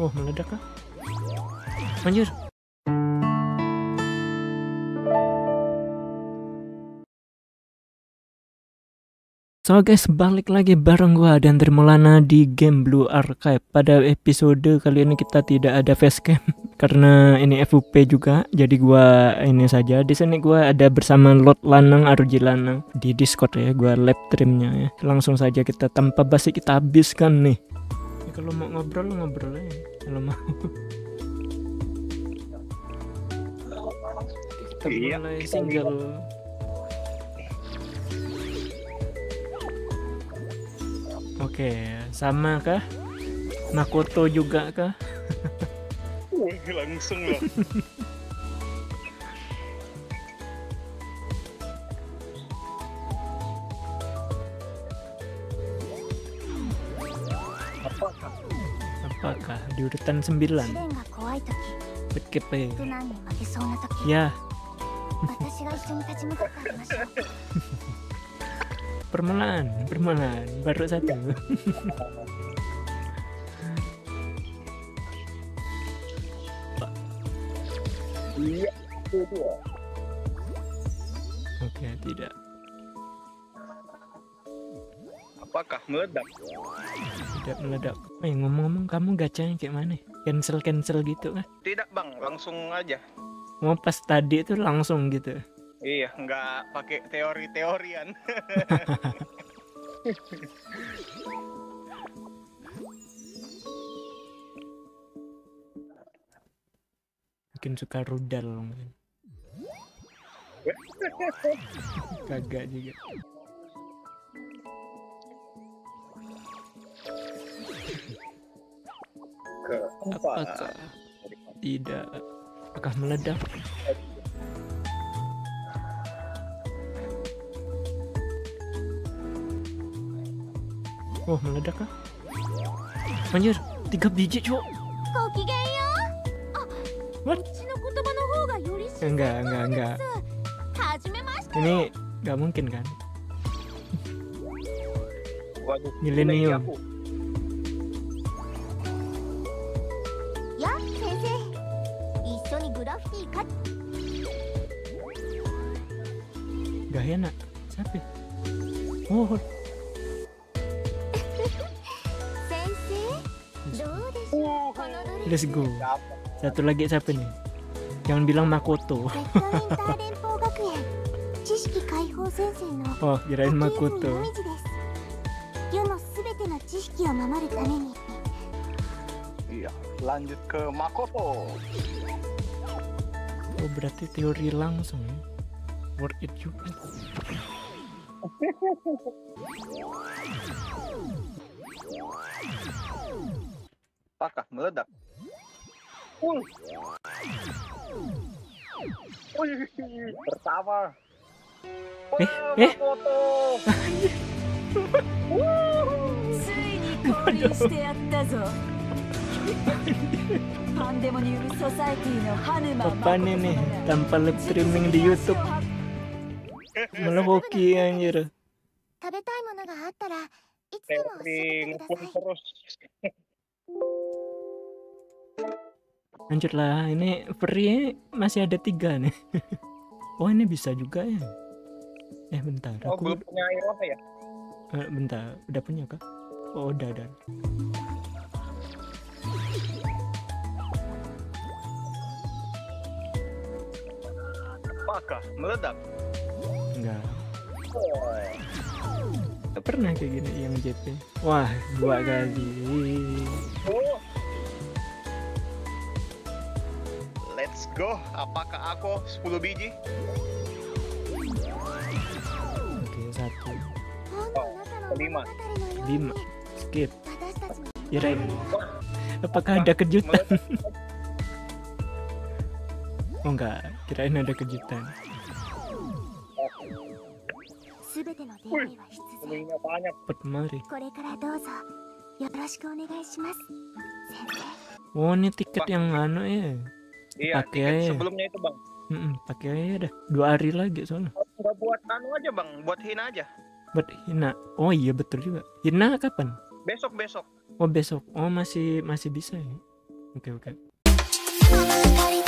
Oh meledak kah? Anjir. So guys, balik lagi bareng gua dan Trimulana di game Blue Archive. Pada episode kali ini kita tidak ada facecam karena ini FUP juga. Jadi gua ini saja. Di sini gua ada bersama Lot Lanang Arji Lanang di Discord ya. Gua live streamnya ya. Langsung saja kita tanpa basi kita habiskan nih. Kalau mau ngobrol ngobrol aja. Kalau mau. Kita Iya, mulai kita single. Oke, sama kah? Makoto juga kah? Wih, langsung loh. apakah di urutan 9? Betkepe. Ya. Permulaan, permulaan baru satu. Iya, Oke, okay, tidak. Apakah meledak? Tidak meledak. Eh, ngomong-ngomong kamu gacanya kayak mana? Cancel-cancel gitu kan? Tidak bang, langsung aja. Mau pas tadi itu langsung gitu. Iya, nggak pakai teori-teorian. Mungkin suka rudal mungkin. Kagak juga. Apakah tidak apakah meledak? Oh meledak kah? Anjir, tiga biji cok. What? Enggak, enggak, enggak. Ini nggak mungkin kan? Milenium. 一緒にグラフィティか Gak enak. Siapa? ya? Oh, 先生どうでしょうこのドレ let's ス go. Siapa? Satu lagi siapa nih? Jangan bilang Makoto. 絶対インター連邦学園知識解放先生の Oh, kirain 秋泉 Makoto. もみじです世のすべての Oh, berarti teori langsung ya. Worth it juga. Apakah meledak? Wih. Wih, pertama. Eh, Wah, eh. Makoto. ついに降臨してやったぞ Papan ini tanpa live streaming di YouTube. Malah anjir. Tempering terus. Lanjut lah, ini free masih ada tiga nih. Oh ini bisa juga ya. Eh bentar. Oh aku... belum punya apa ya? Eh, bentar, udah punya kah? Oh udah udah. Apakah meledak? Enggak. Oh. Gak pernah kayak gini yang JP. Wah, dua kali. Oh. Let's go. Apakah aku 10 biji? Oke, okay, satu. Oh, lima. Lima. Skip. Kirain. Apakah ada kejutan? oh enggak kirain ada kejutan. Oh ini tiket yang anu ya? Iya pakai aja. Ya? sebelumnya itu bang. Mm -mm, Pakai aja dah. Dua hari lagi soalnya. Oh, Enggak buat anu aja bang. Buat Hina aja. Buat Hina. Oh iya betul juga. Hina kapan? Besok besok. Oh besok. Oh masih masih bisa ya? Oke okay, oke okay.